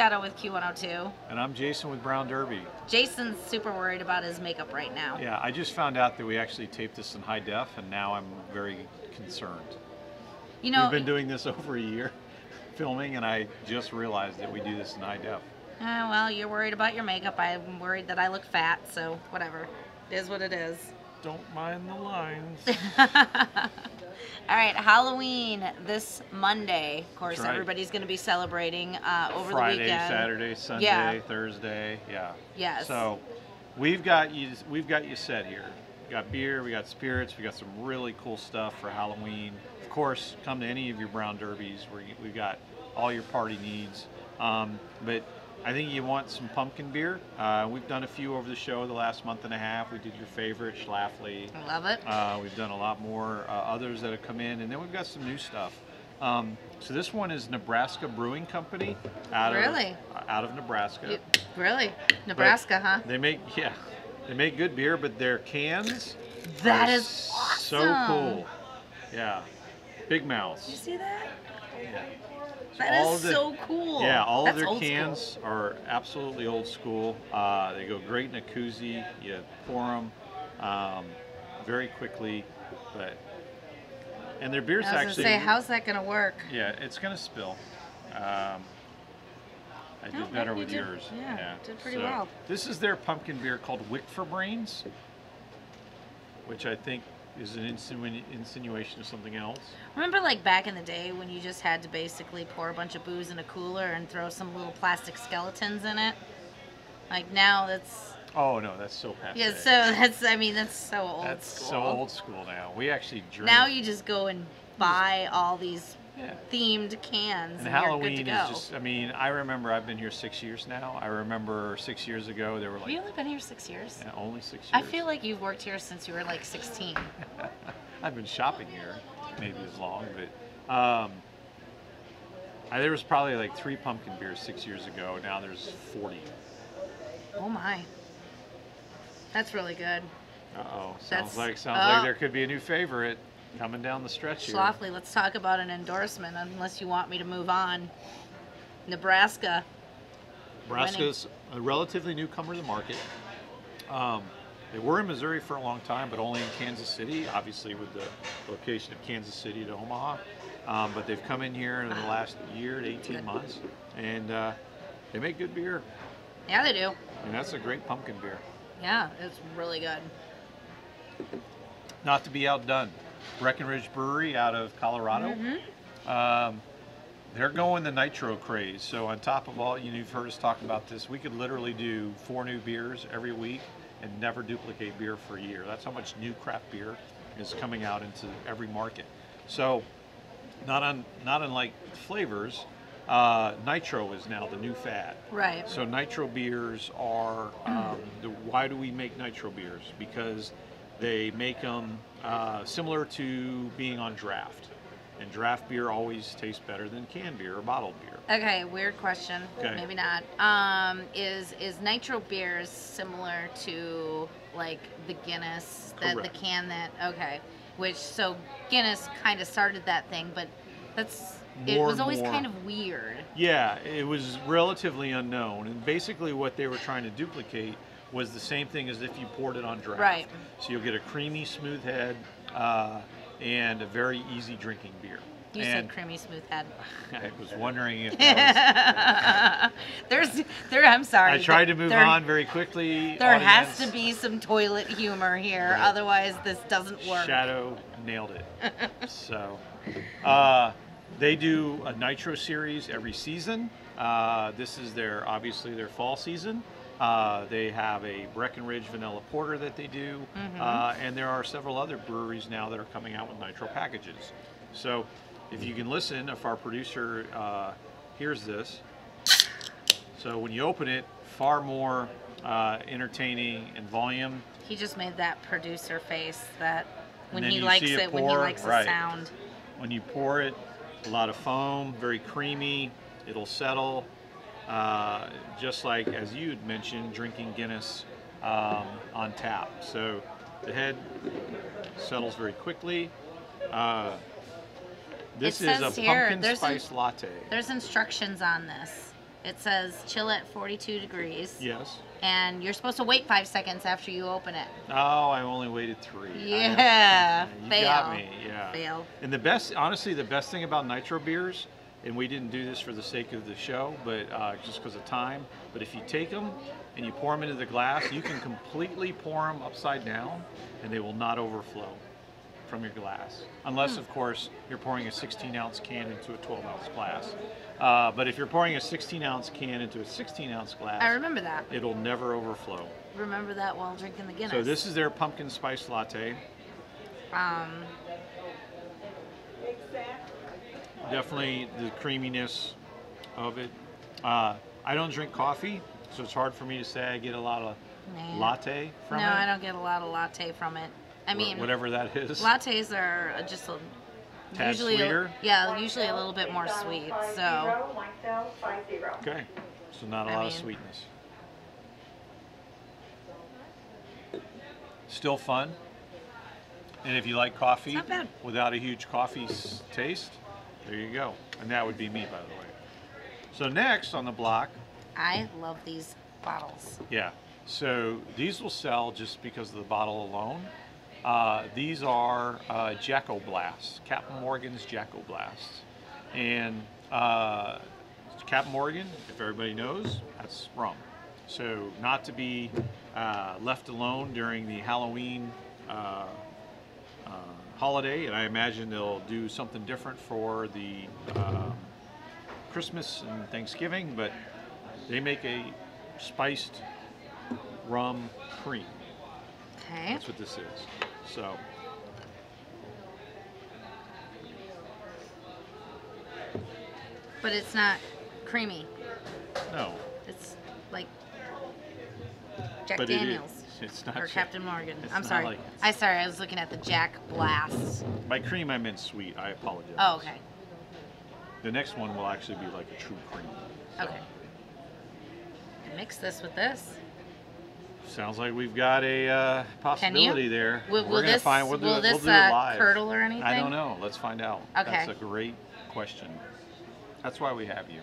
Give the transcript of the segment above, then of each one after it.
Shadow with Q102. And I'm Jason with Brown Derby. Jason's super worried about his makeup right now. Yeah, I just found out that we actually taped this in high def, and now I'm very concerned. You know, We've been doing this over a year, filming, and I just realized that we do this in high def. uh, well, you're worried about your makeup. I'm worried that I look fat, so whatever. It is what it is. Don't mind the lines. All right, Halloween this Monday. Of course, right. everybody's going to be celebrating uh, over Friday, the weekend. Saturday, Sunday, Yeah. Thursday, yeah. Yes. So we've got you we've got you set here. We got beer, we got spirits, we got some really cool stuff for Halloween. Of course, come to any of your brown derbies where you, we've got all your party needs. Um, but I think you want some pumpkin beer. Uh, we've done a few over the show the last month and a half. We did your favorite, Schlafly. I love it. Uh, we've done a lot more uh, others that have come in, and then we've got some new stuff. Um, so this one is Nebraska Brewing Company out Really? of out of Nebraska. You- really? Nebraska, huh? They make yeah, they make good beer, but their cans That is so cool. Yeah, big Did you see that? Yeah. That all is the- so cool. Yeah, all That's of their old school. cans are absolutely old school. Uh, they go great in a koozie. You pour them um, very quickly, but and their beer's I was actually say, how's that gonna work? yeah, it's gonna spill. Um, I did No, better with did- yours. yeah, did pretty So, well. This is their pumpkin beer called Wick for Brains, which I think is an insinu- insinuation of something else. Remember, like back in the day when you just had to basically pour a bunch of booze in a cooler and throw some little plastic skeletons in it? Like now, that's Oh no, that's so passe. yeah. So that's I mean that's so old that's school. so old school now. We actually drink. Now you just go and buy all these yeah. themed cans And and, Halloween is just, I mean, I remember I've been here six years now. I remember six years ago, there were Have like you only been here six years? yeah, only six years. I feel like you've worked here since you were like 16. I've been shopping here maybe as long, but um, I, there was probably like three pumpkin beers six years ago. Now there's 40. Oh my. That's really good. Uh oh. Sounds That's- like sounds oh. like there could be a new favorite coming down the stretch here. Schlafly, let's talk about an endorsement unless you want me to move on. Nebraska. Nebraska's a relatively newcomer to the market. Um, they were in Missouri for a long time, but only in Kansas City, obviously with the location of Kansas City to Omaha. Um, but they've come in here in the last year to 18 months, and uh, they make good beer. Yeah, they do. And that's a great pumpkin beer. Yeah, it's really good. Not to be outdone, Breckenridge Brewery out of Colorado. Um, they're going the nitro craze. So on top of all, you know, you've heard us talk about this. We could literally do four new beers every week and never duplicate beer for a year. That's how much new craft beer is coming out into every market. So not on not unlike flavors, uh, nitro is now the new fad. Right. So nitro beers are um, the, why do we make nitro beers? Because they make them uh, similar to being on draft, and draft beer always tastes better than canned beer or bottled beer. Okay, weird question. Okay. Maybe not. Um, is is nitro beers similar to like the Guinness, that the Correct. can that okay, which so Guinness kind of started that thing, but that's it was always more. kind of weird. Yeah, it was relatively unknown, and basically what they were trying to duplicate was the same thing as if you poured it on draft. Right. So you'll get a creamy, smooth head uh, and a very easy drinking beer. You and said creamy smooth head. I was wondering if was There's there. I'm sorry. I tried to move There- on very quickly. There has to be some toilet humor here, Right. otherwise this doesn't work. Shadow nailed it. so, uh, they do a Nitro series every season. Uh, this is their obviously their fall season. Uh, they have a Breckenridge Vanilla Porter that they do, Mm-hmm. uh, and there are several other breweries now that are coming out with Nitro packages. So, if you can listen, if our producer uh, hears this, so when you open it, far more uh, entertaining and volume. He just made that producer face that when he likes it, it when he pour, likes right. the sound. When you pour it, a lot of foam, very creamy. It'll settle, uh, just like as you had mentioned, drinking Guinness um, on tap. So the head settles very quickly. Uh, this is a here, pumpkin spice latte. There's instructions on this. It says chill at 42 degrees. Yes. And you're supposed to wait five seconds after you open it. Oh, I only waited three. Yeah, you fail. got me. Yeah. Fail. And the best, honestly, the best thing about nitro beers, and we didn't do this for the sake of the show, but uh, just because of time. But if you take them and you pour them into the glass, you can completely pour them upside down, and they will not overflow from your glass, unless, of course, you're pouring a 16 ounce can into a 12 ounce glass. Uh, but if you're pouring a 16 ounce can into a 16 ounce glass, I remember that. it'll never overflow. Remember that while drinking the Guinness. So this is their pumpkin spice latte. Um, Definitely the creaminess of it. Uh, I don't drink coffee, so it's hard for me to say I get a lot of Nah. latte from no, it. No, I don't get a lot of latte from it. I mean, whatever that is. lattes are uh, just a, Tad usually, sweeter? A, yeah, usually a little bit more sweet. So Okay, so not a I lot of mean- sweetness. Still fun. And if you like coffee without a huge coffee taste, there you go. And that would be me, by the way. So next on the block, I love these bottles. Yeah. So these will sell just because of the bottle alone. Uh, these are uh, Jack-O'Blasts, Captain Morgan's Jack-O'Blasts. And uh, Captain Morgan, if everybody knows, that's rum. So not to be uh, left alone during the Halloween uh, uh, holiday, and I imagine they'll do something different for the um, Christmas and Thanksgiving, but they make a spiced rum cream. Okay. That's what this is. So, But it's not creamy. no, It's like Jack but. Daniels It's not or Captain Morgan. it's I'm sorry. like- I sorry. I was looking at the Jack Blast. By cream, I meant sweet. I apologize. Oh, okay. The next one will actually be like a true cream. So, Okay. Mix this with this. Sounds like we've got a uh, possibility there. Will- We're gonna this- find. We'll do will it. this, we'll do uh, it live. curdle or I anything? don't know. Let's find out. Okay. That's a great question. That's why we have you.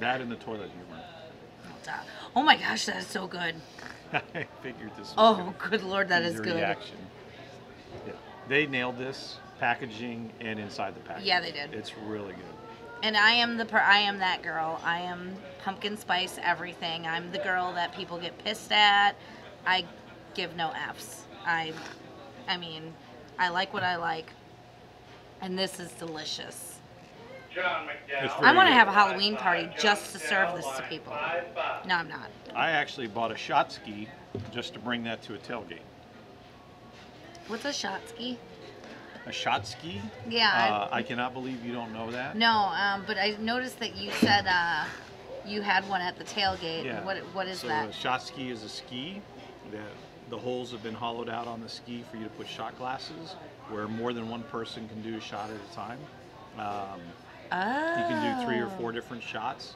That and the toilet humor. Oh. Oh my gosh, that is so good. I figured this. Oh, good lord, that is good. Reaction. Yeah. They nailed this packaging and inside the package. Yeah, they did. It's really good. And I am the per- I am that girl. I am pumpkin spice everything. I'm the girl that people get pissed at. I give no f's. I, I mean, I like what I like, and this is delicious. John McDowell. It's I want to have a Halloween party just to serve this to people. No, I'm not. I actually bought a shot ski just to bring that to a tailgate. What's a shot ski? A shot ski? Yeah. Uh, I cannot believe you don't know that. No, um, but I noticed that you said uh, you had one at the tailgate. Yeah. What what is so that? a shot ski is a ski that the holes have been hollowed out on the ski for you to put shot glasses where more than one person can do a shot at a time. Um, Oh. you can do three or four different shots,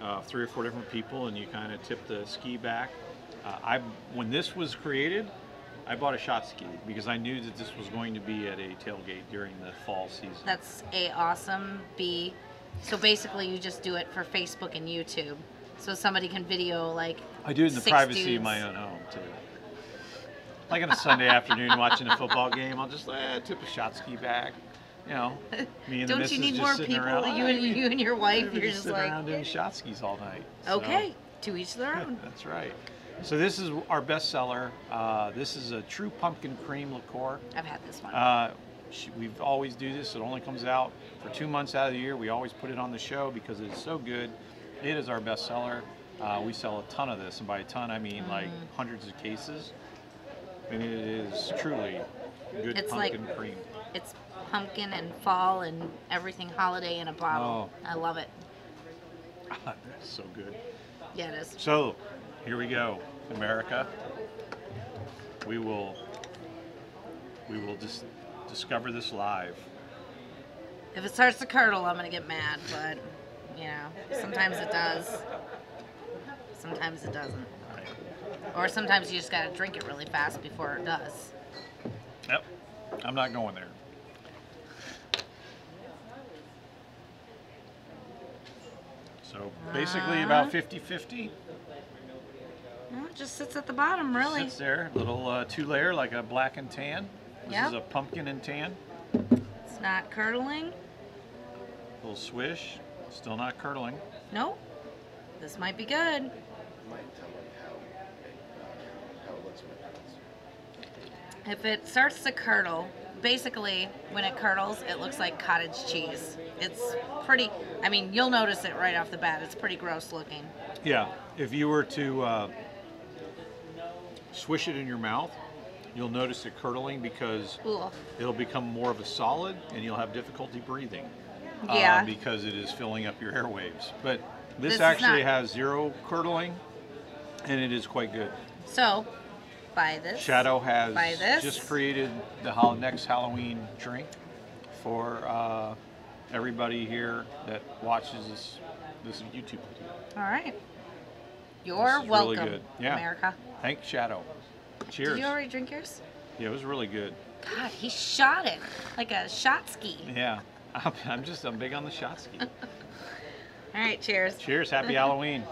uh, three or four different people, and you kind of tip the ski back. Uh, I when this was created, I bought a shot ski because I knew that this was going to be at a tailgate during the fall season. That's a awesome B. So basically, you just do it for Facebook and YouTube, so somebody can video like. I do it in the privacy of my own home too. Like on a Sunday afternoon watching a football game, I'll just eh, tip a shot ski back. You know, me and Don't missus you need just more sitting people? around. You and "Ah, you and your wife, you're just just sit like, around doing shot skis all night. So- okay, to each their own. That's right. So this is our best seller. Uh, this is a true pumpkin cream liqueur. I've had this one. Uh, sh- we always do this. It only comes out for two months out of the year. We always put it on the show because it's so good. It is our best seller. Uh, we sell a ton of this, and by a ton I mean like Mm. hundreds of cases. And it is truly good It's like- pumpkin cream. It's pumpkin and fall and everything holiday in a bottle. Oh. I love it. That's so good. Yeah, it is. So, here we go, America. We will we will just discover this live. If it starts to curdle, I'm gonna get mad, but you know, sometimes it does. Sometimes it doesn't. Right. Or sometimes you just gotta drink it really fast before it does. Yep. I'm not going there. So basically about 50-50. No, it just sits at the bottom, really. Sits there, little uh, two layer like a black and tan. This Yep. is a pumpkin and tan. It's not curdling. Little swish, still not curdling. Nope. This might be good. Might tell me how how it looks when it happens. If it starts to curdle, basically when it curdles, it looks like cottage cheese. It's pretty, I mean, you'll notice it right off the bat. It's pretty gross looking. Yeah, if you were to uh, swish it in your mouth, you'll notice it curdling because Ooh. it'll become more of a solid and you'll have difficulty breathing. uh, Yeah. because it is filling up your airwaves. But this, This actually not- has zero curdling and it is quite good. So, buy this. Shadow has Buy this. just created the next Halloween drink for uh, everybody here that watches this, this YouTube video. All right. You're This is really welcome, good. Yeah. America. Thank Shadow. Cheers. Did you already drink yours? Yeah, it was really good. God, he shot it like a shot ski. Yeah, I'm, I'm just I'm big on the shot ski. All right, cheers. Cheers. Happy Halloween.